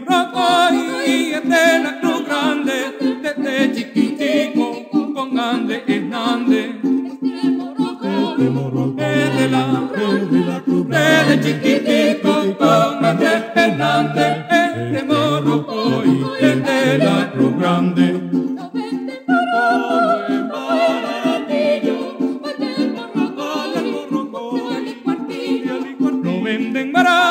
Morrocoy, y es de la Cruz Grande, desde chiquitico con Ande Hernández. de la, cruz grande. desde chiquitico con Ande Hernández, este morrocoy, y de la Cruz Grande. No venden barato.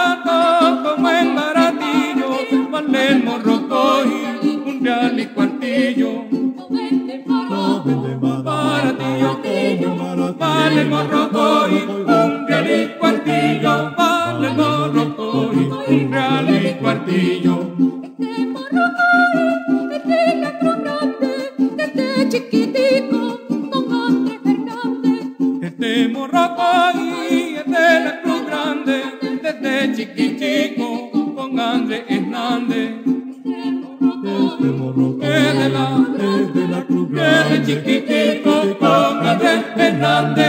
vale un un. Este morro este grande, chiquitico, con Este, este grande, este chiquitico, con Andrés Hernández. Este morro coy, este de la, grande, chiquitico, con Andrés Hernández.